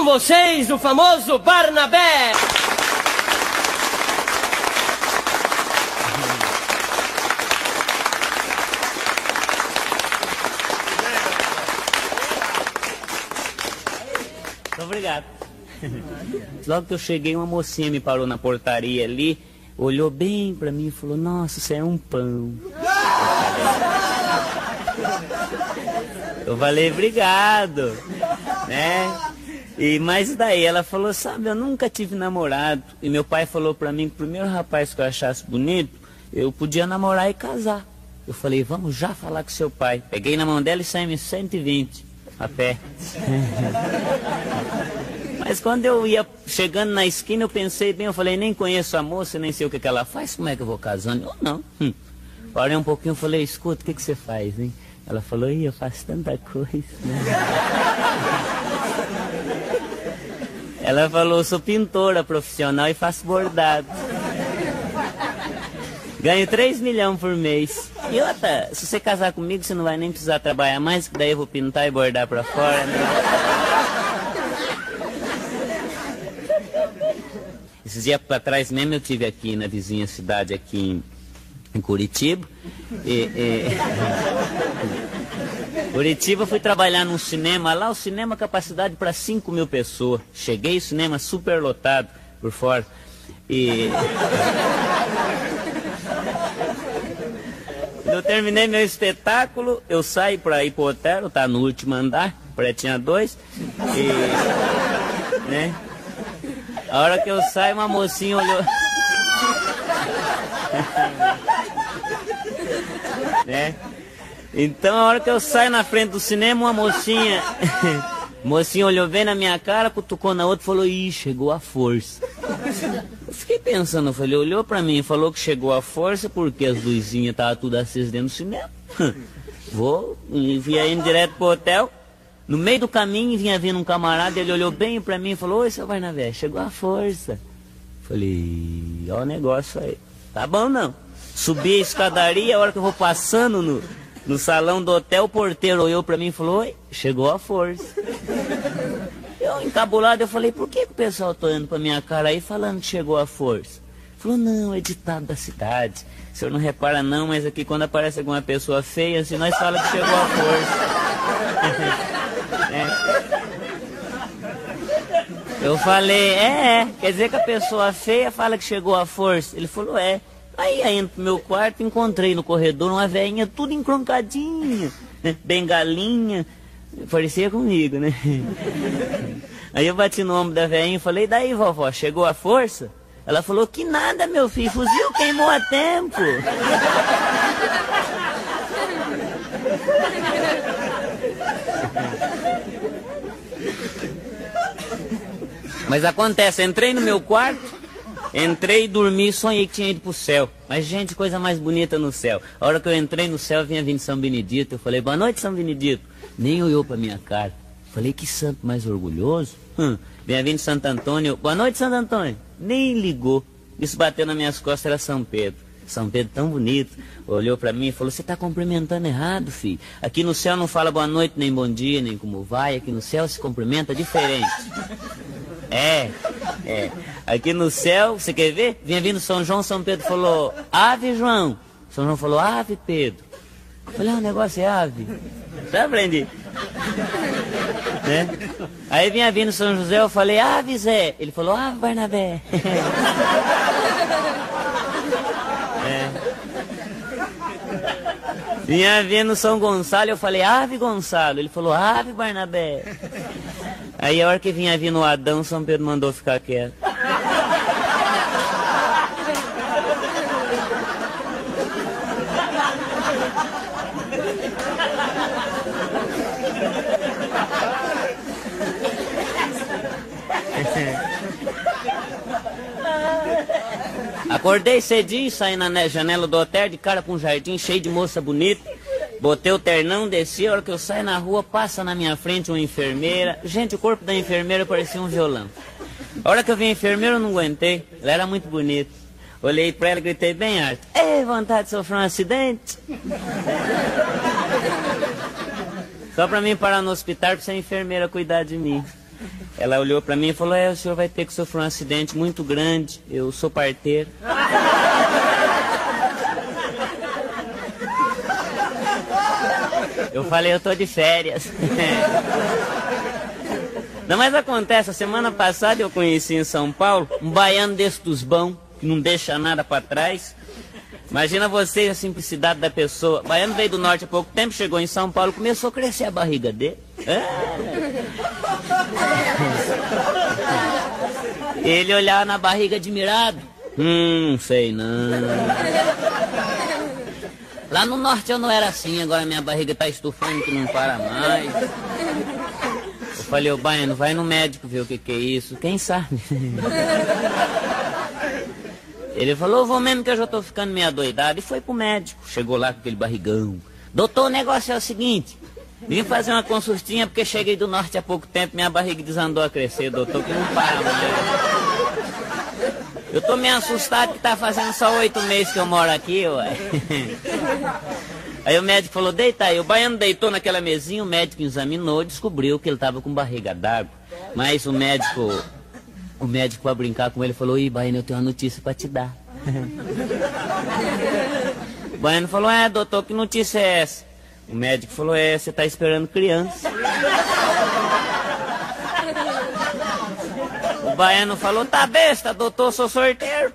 Com vocês, o famoso Barnabé! Obrigado. Logo que eu cheguei, uma mocinha me parou na portaria ali, olhou bem pra mim e falou: Nossa, isso é um pão. Eu falei: Obrigado, né? E mais daí ela falou: Sabe, eu nunca tive namorado. E meu pai falou pra mim que o primeiro rapaz que eu achasse bonito, eu podia namorar e casar. Eu falei: Vamos já falar com seu pai. Peguei na mão dela e saímos 120 a pé. Mas quando eu ia chegando na esquina, eu pensei bem, eu falei, nem conheço a moça, nem sei o que, que ela faz, como é que eu vou casando? Eu não. Hum. Parei um pouquinho, falei, escuta, o que, que você faz, hein? Ela falou, Ih, eu faço tanta coisa. ela falou, sou pintora profissional e faço bordado. Ganho 3 milhões por mês. E outra, se você casar comigo, você não vai nem precisar trabalhar mais, que daí eu vou pintar e bordar pra fora, né? Esses dias para trás mesmo eu tive aqui na vizinha cidade, aqui em, em Curitiba. E, e... Curitiba, fui trabalhar num cinema lá, o cinema capacidade para 5 mil pessoas. Cheguei, o cinema super lotado por fora. E. Eu terminei meu espetáculo, eu saí para ir pro hotel, tá no último andar, pretinha dois. E. Né? A hora que eu saio, uma mocinha olhou. né? Então, a hora que eu saio na frente do cinema, uma mocinha. mocinha olhou bem na minha cara, cutucou na outra e falou: Ih, chegou a força. Eu fiquei pensando, eu falei, olhou pra mim e falou que chegou a força porque as luzinhas estavam tudo acesas dentro do cinema. Vou, e via indo direto pro hotel. No meio do caminho vinha vindo um camarada, ele olhou bem para mim e falou, oi, seu Barnabé, chegou a força. Falei, ó o negócio aí. Tá bom não. Subi a escadaria, a hora que eu vou passando no, no salão do hotel, o porteiro olhou para mim e falou, oi, chegou a força. Eu, encabulado, eu falei, por que, que o pessoal tá olhando pra minha cara aí falando que chegou a força? Falou, não, é ditado da cidade. O senhor não repara não, mas aqui quando aparece alguma pessoa feia, assim, nós falamos que chegou a força. É. Eu falei, é, é, quer dizer que a pessoa feia fala que chegou a força. Ele falou, é. Aí, aí pro meu quarto, encontrei no corredor uma velhinha tudo encroncadinha, né? bengalinha, parecia comigo, né? Aí eu bati no ombro da velhinha e falei, daí vovó, chegou a força? Ela falou, que nada meu filho, fuzil queimou a tempo. Mas acontece, entrei no meu quarto, entrei, dormi, sonhei que tinha ido pro céu. Mas, gente, coisa mais bonita no céu. A hora que eu entrei no céu, vinha vindo São Benedito. Eu falei, boa noite, São Benedito. Nem olhou pra minha cara. Falei, que santo mais orgulhoso. Hum, vinha vindo Santo Antônio. Boa noite, Santo Antônio. Nem ligou. Isso bateu nas minhas costas, era São Pedro. São Pedro tão bonito, olhou para mim e falou: Você está cumprimentando errado, filho. Aqui no céu não fala boa noite, nem bom dia, nem como vai. Aqui no céu se cumprimenta diferente. É, é. Aqui no céu, você quer ver? Vinha vindo São João, São Pedro falou: Ave, João. São João falou: Ave, Pedro. Eu falei: ah, O negócio é ave. Já aprendi. Né? Aí vinha vindo São José, eu falei: Ave, Zé. Ele falou: Ave, Barnabé. Vinha vindo São Gonçalo, eu falei, Ave Gonçalo. Ele falou, Ave Barnabé. Aí a hora que vinha vindo o Adão, São Pedro mandou ficar quieto. Acordei cedinho, saí na janela do hotel, de cara com um jardim cheio de moça bonita. Botei o ternão, desci, a hora que eu saio na rua, passa na minha frente uma enfermeira. Gente, o corpo da enfermeira parecia um violão. A hora que eu vi a enfermeira, eu não aguentei. Ela era muito bonita. Olhei pra ela e gritei bem alto. Ei, vontade de sofrer um acidente? Só pra mim parar no hospital pra ser enfermeira cuidar de mim. Ela olhou pra mim e falou, é, o senhor vai ter que sofrer um acidente muito grande, eu sou parteiro. Eu falei, eu tô de férias. Não, mas acontece, a semana passada eu conheci em São Paulo um baiano desse dos bons, que não deixa nada para trás. Imagina vocês a simplicidade da pessoa. Baiano veio do norte há pouco tempo, chegou em São Paulo, começou a crescer a barriga dele. É. Ele olhava na barriga admirado. Hum, sei não. Lá no norte eu não era assim, agora minha barriga tá estufando que não para mais. Eu falei, ô Baiano, vai no médico ver o que, que é isso. Quem sabe? Ele falou, vou mesmo que eu já tô ficando meio doidado. E foi pro médico. Chegou lá com aquele barrigão. Doutor, o negócio é o seguinte. Vim fazer uma consultinha porque cheguei do norte há pouco tempo, minha barriga desandou a crescer, doutor, que não para mais. Eu tô meio assustado que tá fazendo só oito meses que eu moro aqui, ué. Aí o médico falou, deita aí. O baiano deitou naquela mesinha, o médico examinou, descobriu que ele tava com barriga d'água. Mas o médico, o médico para brincar com ele falou, ih, baiano, eu tenho uma notícia para te dar. o baiano falou, é, doutor, que notícia é essa? O médico falou, é, você tá esperando criança. baiano falou, tá besta, doutor, sou sorteiro.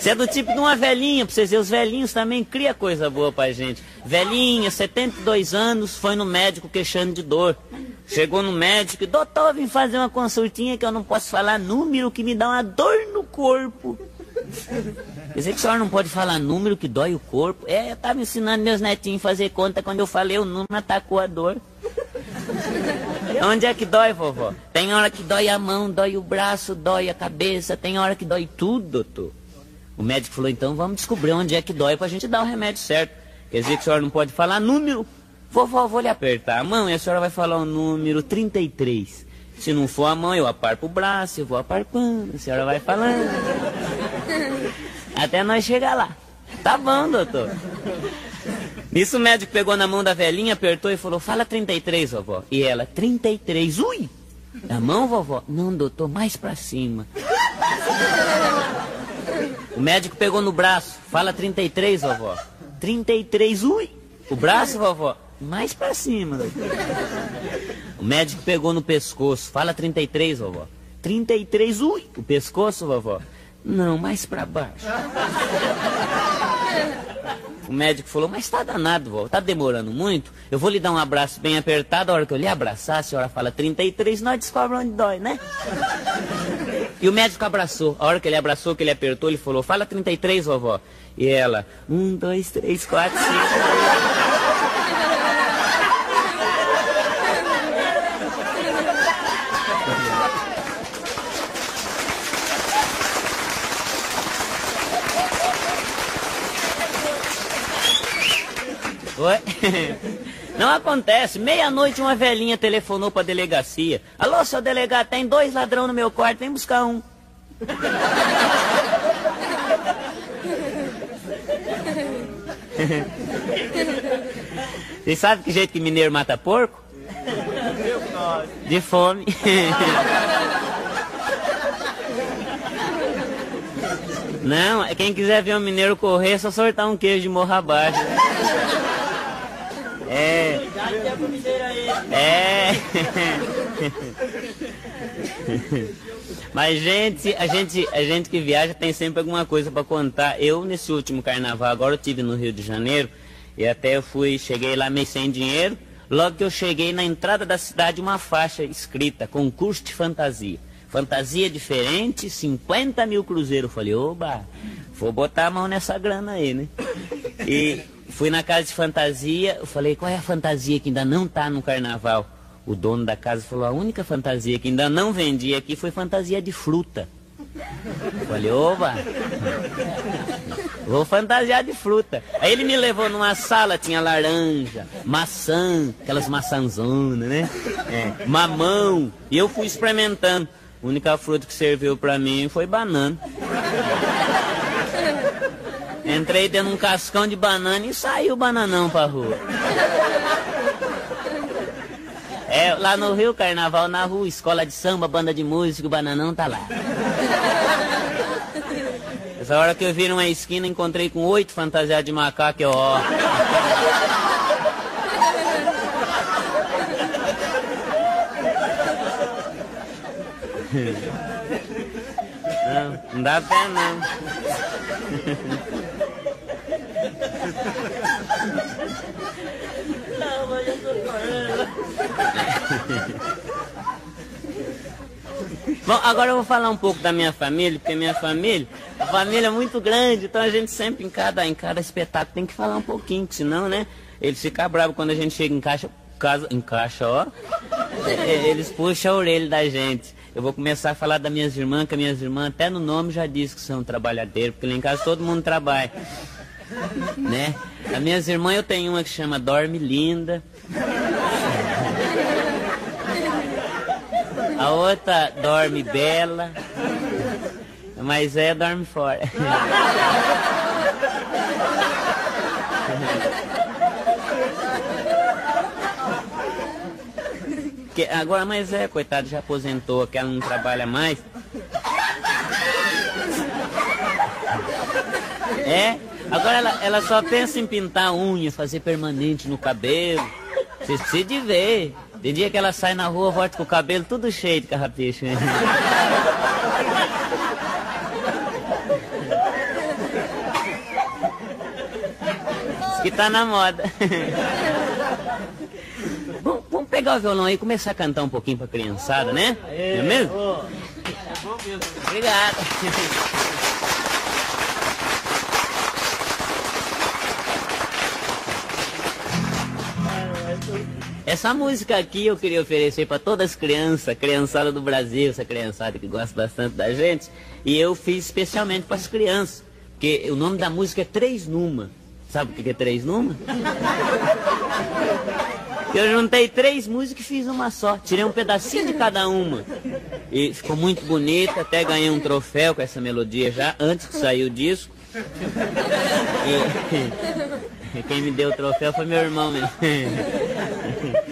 Você é do tipo de uma velhinha, pra vocês verem, os velhinhos também cria coisa boa pra gente. Velhinha, 72 anos, foi no médico queixando de dor. Chegou no médico, doutor, vim fazer uma consultinha que eu não posso falar número que me dá uma dor no corpo. Quer dizer que a senhora não pode falar número que dói o corpo? É, eu estava ensinando meus netinhos a fazer conta quando eu falei o número atacou a dor. Onde é que dói, vovó? Tem hora que dói a mão, dói o braço, dói a cabeça, tem hora que dói tudo, doutor. O médico falou, então vamos descobrir onde é que dói pra gente dar o remédio certo. Quer dizer que a senhora não pode falar número. Vovó, vou lhe apertar a mão e a senhora vai falar o número 33. Se não for a mão, eu aparpo o braço, eu vou aparpando, a senhora vai falando. Até nós chegar lá. Tá bom, doutor. Nisso o médico pegou na mão da velhinha, apertou e falou, fala 33, vovó. E ela, 33, ui! Na mão, vovó? Não, doutor, mais pra cima. O médico pegou no braço, fala 33, vovó. 33, ui! O braço, vovó? Mais pra cima. O médico pegou no pescoço. Fala 33, vovó. 33, ui! O pescoço, vovó? Não, mais pra baixo. O médico falou, mas tá danado, vovó. Tá demorando muito? Eu vou lhe dar um abraço bem apertado. A hora que eu lhe abraçar, a senhora fala 33, nós descobrimos onde dói, né? E o médico abraçou. A hora que ele abraçou, que ele apertou, ele falou, fala 33, vovó. E ela, um, dois, três, quatro, cinco. Oi? Não acontece. Meia-noite uma velhinha telefonou pra delegacia. Alô, seu delegado, tem dois ladrão no meu quarto, vem buscar um. Vocês sabem que jeito que mineiro mata porco? De fome. Não, quem quiser ver um mineiro correr, é só soltar um queijo de morra abaixo. É. É. Mas gente, a gente, a gente que viaja tem sempre alguma coisa para contar. Eu nesse último carnaval agora eu tive no Rio de Janeiro e até eu fui, cheguei lá meio sem dinheiro. Logo que eu cheguei na entrada da cidade uma faixa escrita concurso de fantasia. Fantasia diferente, 50 mil cruzeiros. Falei, oba, vou botar a mão nessa grana aí, né? E Fui na casa de fantasia, eu falei, qual é a fantasia que ainda não está no carnaval? O dono da casa falou, a única fantasia que ainda não vendi aqui foi fantasia de fruta. Eu falei, oba, vou fantasiar de fruta. Aí ele me levou numa sala, tinha laranja, maçã, aquelas maçãzonas, né? É, mamão. E eu fui experimentando. A única fruta que serviu para mim foi banana. Entrei dentro de um cascão de banana e saiu o bananão pra rua. É, lá no Rio, carnaval na rua, escola de samba, banda de música, o bananão tá lá. Essa hora que eu vi numa esquina, encontrei com oito fantasiados de macaco, ó. Não, não dá não. Não, mas eu tô correndo. Bom, agora eu vou falar um pouco da minha família, porque minha família, a família é muito grande, então a gente sempre em cada, em cada espetáculo tem que falar um pouquinho, senão, né, eles ficam bravos quando a gente chega em caixa, casa, em caixa, ó, eles puxam a orelha da gente. Eu vou começar a falar das minhas irmãs, que as minhas irmãs até no nome já diz que são trabalhadeiros, porque lá em casa todo mundo trabalha. Né? As minhas irmãs eu tenho uma que chama Dorme Linda. A outra dorme bela. Mas é dorme fora. Que agora, mas é, coitado, já aposentou, que ela não trabalha mais. É, agora ela, ela só pensa em pintar unha, fazer permanente no cabelo. Você precisa de ver. Tem dia que ela sai na rua, volta com o cabelo tudo cheio de carrapicho. Diz que tá na moda. pegar o violão aí e começar a cantar um pouquinho pra criançada, né? É, é mesmo? Obrigado. Essa música aqui eu queria oferecer para todas as crianças, criançada do Brasil, essa criançada que gosta bastante da gente. E eu fiz especialmente para as crianças. Porque o nome da música é Três Numa. Sabe o que é Três Numa? Eu juntei três músicas e fiz uma só. Tirei um pedacinho de cada uma. E ficou muito bonita, até ganhei um troféu com essa melodia já, antes que saiu o disco. E quem me deu o troféu foi meu irmão mesmo.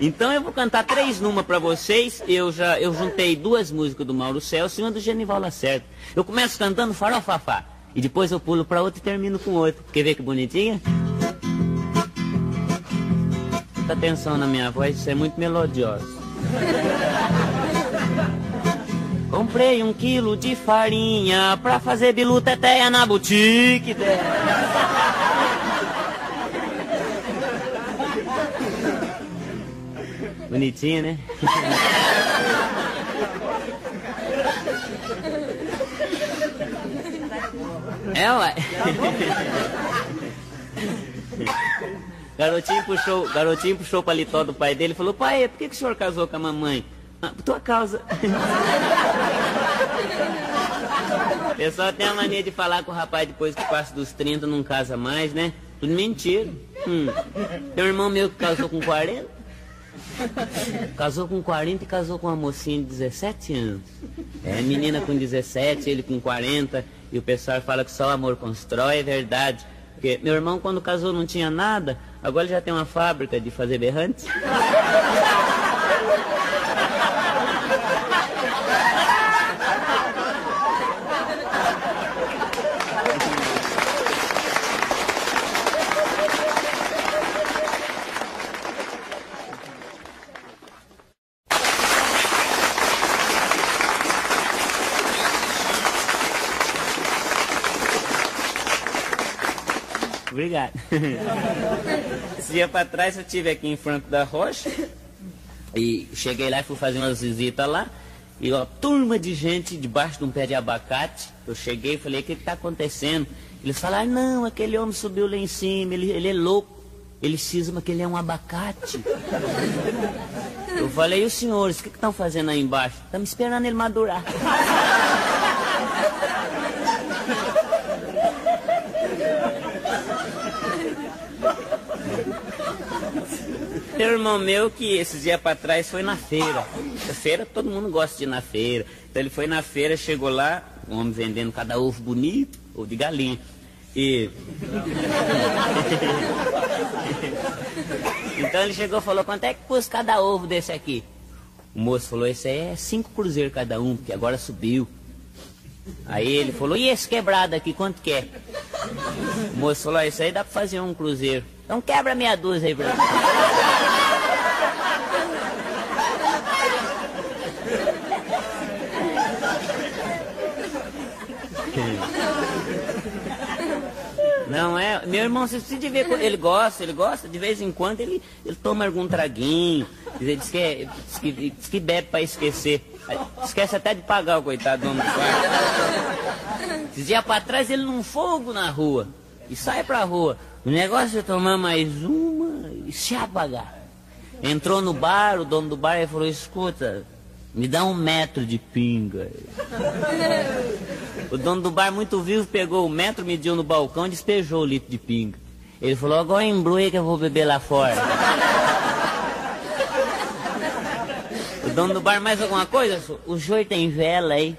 Então eu vou cantar três numa para vocês. Eu já eu juntei duas músicas do Mauro Celso e uma do Genival Lacerda. Eu começo cantando Farofafá. E depois eu pulo para outra e termino com outra. Quer ver que bonitinha? Presta atenção na minha voz, isso é muito melodiosa. Comprei um quilo de farinha pra fazer bilu teteia na boutique. Bonitinho, né? É, ué. Garotinho puxou, garotinho puxou o paletó do pai dele e falou, pai, por que, que o senhor casou com a mamãe? Ah, por tua causa. o pessoal tem a mania de falar com o rapaz depois que passa dos 30 não casa mais, né? Tudo mentira. Hum. Tem um irmão meu que casou com 40. Casou com 40 e casou com uma mocinha de 17 anos. É, menina com 17, ele com 40. E o pessoal fala que só o amor constrói, é verdade. Porque meu irmão, quando casou, não tinha nada. Agora já tem uma fábrica de fazer berrantes. Obrigado. Esse dia pra trás eu estive aqui em Franco da Rocha e cheguei lá e fui fazer umas visitas lá. E ó, turma de gente debaixo de um pé de abacate. Eu cheguei e falei, o que está acontecendo? Eles falaram, não, aquele homem subiu lá em cima, ele, ele é louco. Ele cisma que ele é um abacate. Eu falei, e os senhores, o que estão fazendo aí embaixo? Estamos esperando ele madurar. Tem um irmão meu que esses dias para trás foi na feira. Feira, todo mundo gosta de ir na feira. Então ele foi na feira, chegou lá, um homem vendendo cada ovo bonito, ou de galinha. E. então ele chegou e falou: quanto é que custa cada ovo desse aqui? O moço falou: esse aí é cinco cruzeiros cada um, porque agora subiu. Aí ele falou: e esse quebrado aqui, quanto que é? O moço falou: esse aí dá pra fazer um cruzeiro. Então quebra meia dúzia aí pra. Não é, meu irmão, você precisa de ver, ele gosta, ele gosta, de vez em quando ele, ele toma algum traguinho, diz que, é, diz que, diz que bebe para esquecer. Esquece até de pagar o coitado do homem do quarto. Esses dias para trás ele num fogo na rua, e sai pra rua. O negócio é tomar mais uma e se apagar. Entrou no bar, o dono do bar falou, escuta, me dá um metro de pinga. O dono do bar, muito vivo, pegou o metro, mediu no balcão e despejou o litro de pinga. Ele falou, agora embrulha que eu vou beber lá fora. o dono do bar, mais alguma coisa? O senhor tem vela aí?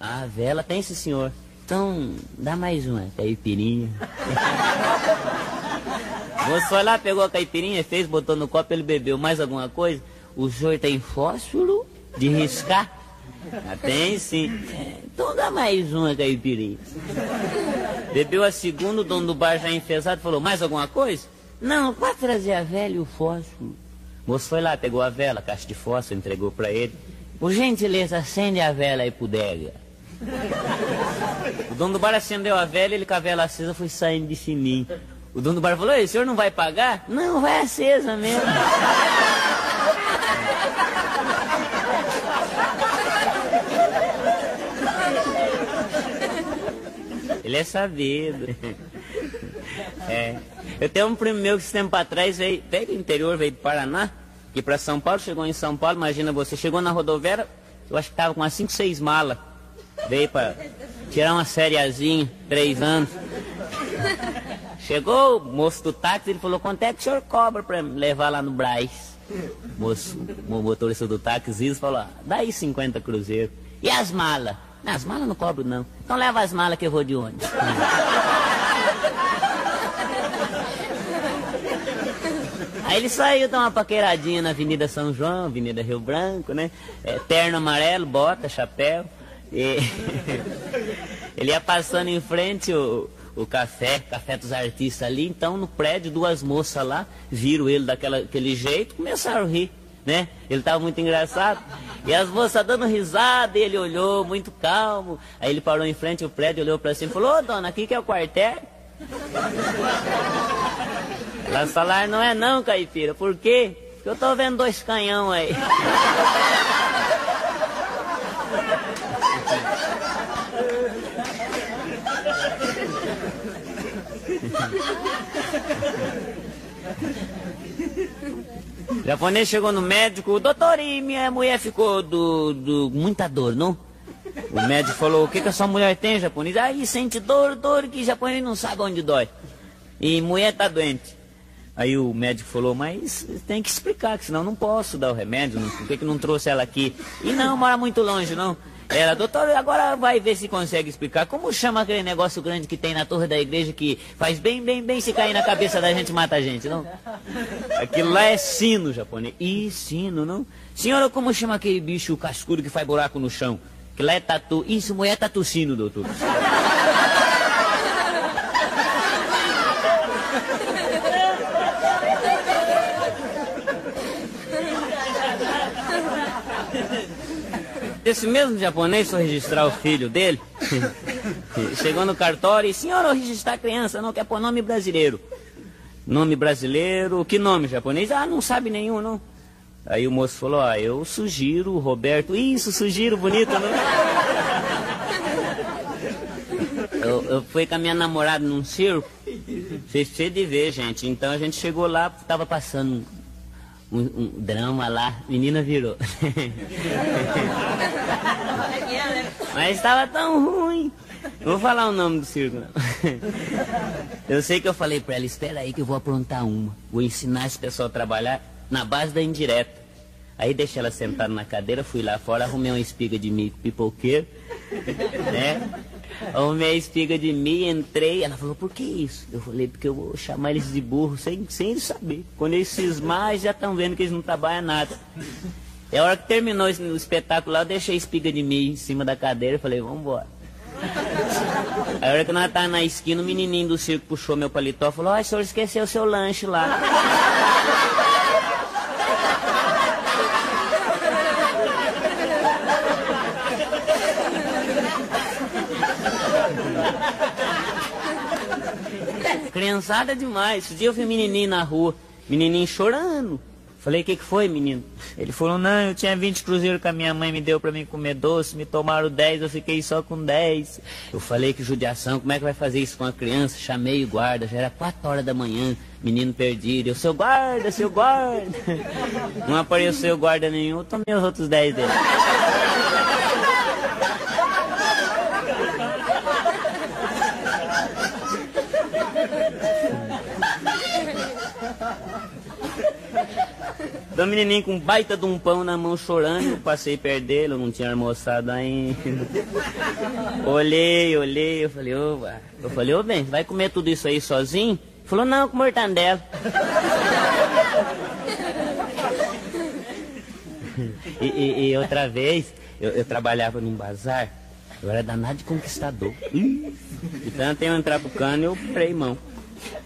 Ah, vela tem sim, senhor. Então, dá mais uma, caipirinha. moço foi lá, pegou a caipirinha, fez, botou no copo, ele bebeu. Mais alguma coisa? O senhor tem fósforo de riscar? Ah, tem sim. Então dá mais uma caipirinha. Bebeu a segunda, o dono do bar já enfesado falou, mais alguma coisa? Não, pode trazer a vela e o fósforo. O moço foi lá, pegou a vela, a caixa de fósforo, entregou para ele. Por gentileza, acende a vela aí pro Dega. O dono do bar acendeu a vela, ele com a vela acesa foi saindo de fininho. O dono do bar falou, o senhor não vai pagar? Não, vai acesa mesmo. Ele é sabido. É. Eu tenho um primo meu que esse tempo atrás veio, veio do interior, veio do Paraná, que para São Paulo, chegou em São Paulo, imagina você, chegou na rodoviária, eu acho que estava com umas 5, 6 malas. Veio para tirar uma sériazinha, três anos. Chegou o moço do táxi, ele falou, quanto é que o senhor cobra para levar lá no Braz? Moço, o motorista do táxi falou, dá aí 50 cruzeiros. E as malas? As malas não cobro não. Então leva as malas que eu vou de ônibus. Aí ele saiu, dar uma paqueiradinha na Avenida São João, Avenida Rio Branco, né? É, terno amarelo, bota, chapéu. E... ele ia passando em frente o, o café, café dos artistas ali, então no prédio duas moças lá viram ele daquele jeito, começaram a rir né? Ele estava muito engraçado. E as moças dando risada, ele olhou muito calmo. Aí ele parou em frente ao prédio, olhou para cima e falou, ô dona, aqui que é o quartel? Elas falaram, não é não, caipira. Por quê? Porque eu tô vendo dois canhão aí. Japonês chegou no médico, doutor, e minha mulher ficou do, do muita dor, não? O médico falou, o que, que a sua mulher tem, japonês? Aí sente dor, dor, que japonês não sabe onde dói. E mulher tá doente. Aí o médico falou, mas tem que explicar, que senão não posso dar o remédio, por que, que não trouxe ela aqui? E não, mora muito longe, não. Ela, doutor, agora vai ver se consegue explicar. Como chama aquele negócio grande que tem na torre da igreja que faz bem, bem, bem, se cair na cabeça da gente, mata a gente, não? Aquilo lá é sino japonês. Ih, sino, não? Senhora, como chama aquele bicho cascudo que faz buraco no chão? Que lá é tatu. Isso, mulher é tatu sino, doutor. Esse mesmo japonês foi registrar o filho dele. Chegou no cartório e, senhor, eu registrar a criança, não quer pôr nome brasileiro. Nome brasileiro, que nome japonês? Ah, não sabe nenhum, não. Aí o moço falou, ah, eu sugiro, Roberto. Isso, sugiro, bonito, não? Eu, eu fui com a minha namorada num circo. Precisam de ver, gente. Então a gente chegou lá, tava passando um, um drama lá, menina virou. Mas estava tão ruim. Não vou falar o nome do circo, não. Eu sei que eu falei para ela, espera aí que eu vou aprontar uma. Vou ensinar esse pessoal a trabalhar na base da indireta. Aí deixei ela sentada na cadeira, fui lá fora, arrumei uma espiga de milho pipoqueiro, né? Arrumei a espiga de mim, entrei. Ela falou, por que isso? Eu falei, porque eu vou chamar eles de burro sem, sem eles saber. Quando eles cismar, já estão vendo que eles não trabalham nada. E a hora que terminou o espetáculo lá, eu deixei a espiga de mim em cima da cadeira e falei, vamos embora. A hora que nós tava na esquina, o menininho do circo puxou meu paletó e falou, ai, o senhor esqueceu o seu lanche lá. Criançada demais. Esse dia eu vi um menininho na rua, menininho chorando. Falei, o que, que foi, menino? Ele falou, não, eu tinha 20 cruzeiros que a minha mãe me deu para mim comer doce, me tomaram 10, eu fiquei só com 10. Eu falei que judiação, como é que vai fazer isso com a criança? Chamei o guarda, já era 4 horas da manhã, menino perdido. Eu, seu guarda, seu guarda. Não apareceu guarda nenhum, eu tomei os outros 10 dele. Do menininho com baita de um pão na mão chorando, eu passei perto dele, eu não tinha almoçado ainda. olhei, olhei, eu falei, ô, eu falei, ô bem, vai comer tudo isso aí sozinho? Ele falou, não, com mortandela. e, e, e, outra vez, eu, eu, trabalhava num bazar, eu era danado de conquistador. Então, eu entrar pro cano, eu prei mão.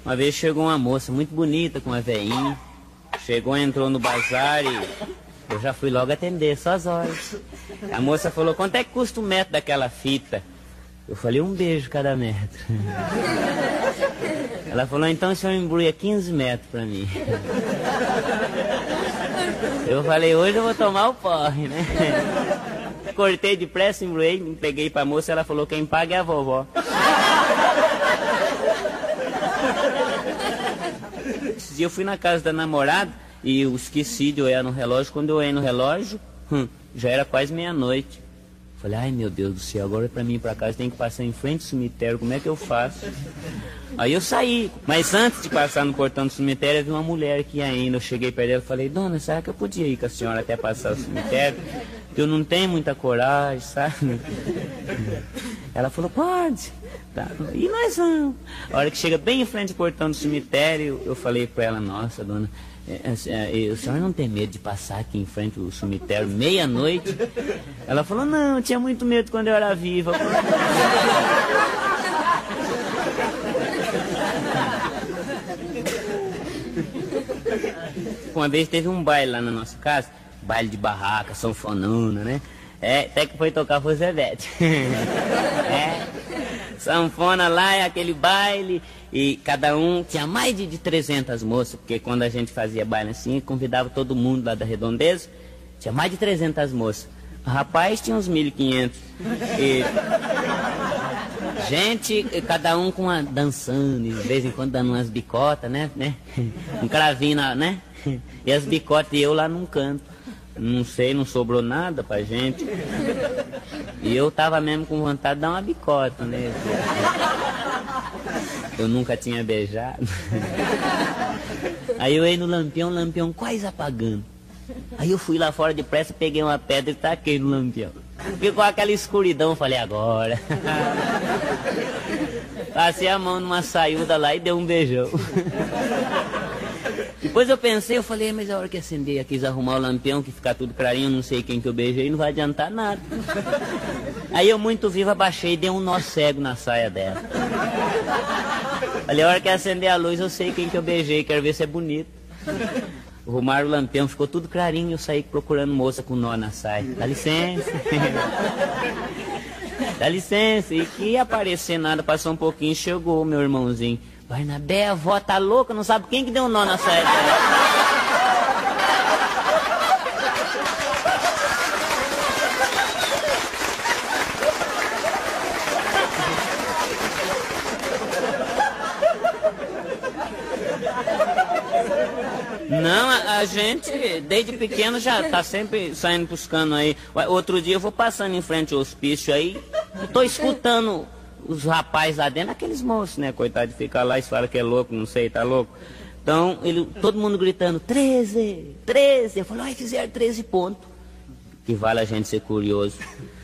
Uma vez chegou uma moça muito bonita com uma veinha. Chegou, entrou no bazar e eu já fui logo atender, só as horas. A moça falou, quanto é que custa um metro daquela fita? Eu falei, um beijo cada metro. Ela falou, então o senhor embrulha 15 metros pra mim. Eu falei, hoje eu vou tomar o porre, né? Cortei depressa, embrulhei, peguei pra moça, ela falou, quem paga é a vovó. Esses dias eu fui na casa da namorada e eu esqueci de olhar no relógio. Quando eu olhei no relógio, hum, já era quase meia-noite. Falei, ai meu Deus do céu, agora para mim ir para casa tem que passar em frente ao cemitério, como é que eu faço? Aí eu saí, mas antes de passar no portão do cemitério, vi uma mulher que ainda. Eu cheguei perto dela e falei, dona, será que eu podia ir com a senhora até passar o cemitério? Eu não tenho muita coragem, sabe? Ela falou, pode. Tá. E nós vamos. A hora que chega bem em frente ao portão do cemitério, eu falei para ela, nossa, dona, é, é, é, o senhor não tem medo de passar aqui em frente ao cemitério meia-noite? Ela falou, não, eu tinha muito medo quando eu era viva. Uma vez teve um baile lá na nossa casa, baile de barraca, sanfonona, né? É, até que foi tocar foi Zevete. é, sanfona lá, é aquele baile, e cada um tinha mais de, de 300 moças, porque quando a gente fazia baile assim, convidava todo mundo lá da redondeza, tinha mais de 300 moças. O rapaz tinha uns 1.500. E gente, cada um com uma dançando, de vez em quando dando umas bicotas, né? né? Um cravinho, né? E as bicotas e eu lá num canto. Não sei, não sobrou nada pra gente. E eu tava mesmo com vontade de dar uma bicota, né? Eu nunca tinha beijado. Aí eu ia no lampião, lampião quase apagando. Aí eu fui lá fora depressa, peguei uma pedra e taquei no lampião. Ficou aquela escuridão, falei, agora. Passei a mão numa saída lá e dei um beijão. Depois eu pensei, eu falei, mas a hora que acender, quis arrumar o lampião, que ficar tudo clarinho, não sei quem que eu beijei, não vai adiantar nada. Aí eu muito vivo abaixei e dei um nó cego na saia dela. Falei, a hora que acender a luz, eu sei quem que eu beijei, quero ver se é bonito. Arrumaram o lampião, ficou tudo clarinho, eu saí procurando moça com nó na saia. Dá licença. Dá licença. E que ia aparecer nada, passou um pouquinho, chegou meu irmãozinho. Barnabé, a avó tá louca, não sabe quem que deu um nó na saia Não, a, a, gente, desde pequeno, já tá sempre saindo buscando aí. Outro dia eu vou passando em frente ao hospício aí, tô escutando os rapazes lá dentro, aqueles moços, né? Coitado de ficar lá e fala que é louco, não sei, tá louco. Então, ele, todo mundo gritando, 13, 13. Eu falei, ai, fizeram 13 pontos. que vale a gente ser curioso.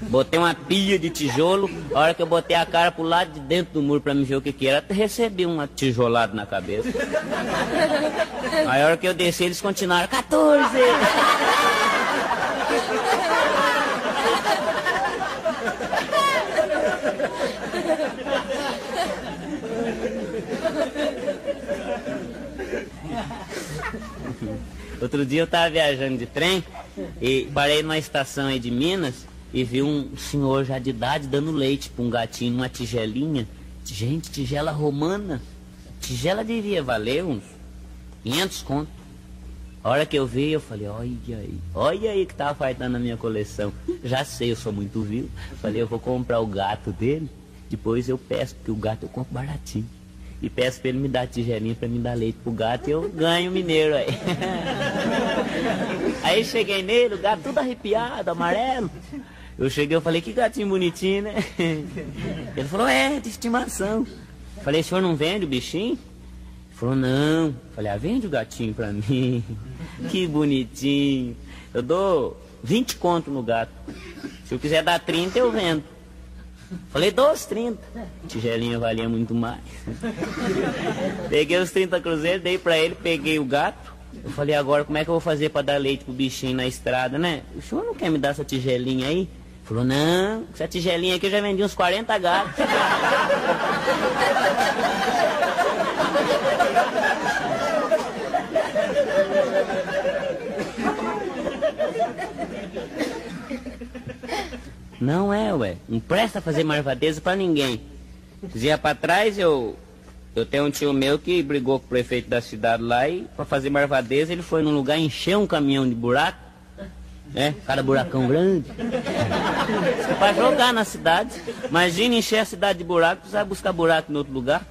Botei uma pilha de tijolo, a hora que eu botei a cara pro lado de dentro do muro pra me ver o que que era, recebi uma tijolada na cabeça. Aí a hora que eu desci, eles continuaram, 14! Outro dia eu tava viajando de trem e parei numa estação aí de Minas e vi um senhor já de idade dando leite pra um gatinho numa tigelinha. Gente, tigela romana. Tigela devia valer uns 500 conto. A hora que eu vi, eu falei, olha aí, olha aí que tava faltando na minha coleção. Já sei, eu sou muito vil. Falei, eu vou comprar o gato dele, depois eu peço, porque o gato eu compro baratinho e peço pra ele me dar tigelinha pra me dar leite pro gato e eu ganho mineiro aí. aí cheguei nele, o gato tudo arrepiado, amarelo. Eu cheguei, eu falei, que gatinho bonitinho, né? Ele falou, é, de estimação. Falei, o senhor não vende o bichinho? Ele falou, não. Falei, ah, vende o gatinho pra mim. Que bonitinho. Eu dou 20 conto no gato. Se eu quiser dar 30, eu vendo. Falei, dois 30. Tigelinha valia muito mais. peguei os 30 cruzeiros, dei pra ele, peguei o gato. Eu falei, agora como é que eu vou fazer pra dar leite pro bichinho na estrada, né? O senhor não quer me dar essa tigelinha aí? Falou, não, essa tigelinha aqui eu já vendi uns 40 gatos. Não é, ué. Não presta fazer marvadeza pra ninguém. Dizia pra trás, eu. Eu tenho um tio meu que brigou com o prefeito da cidade lá e pra fazer marvadeza ele foi num lugar encher um caminhão de buraco. É, cada buracão grande. Pra jogar na cidade. Imagina encher a cidade de buraco, precisar buscar buraco em outro lugar.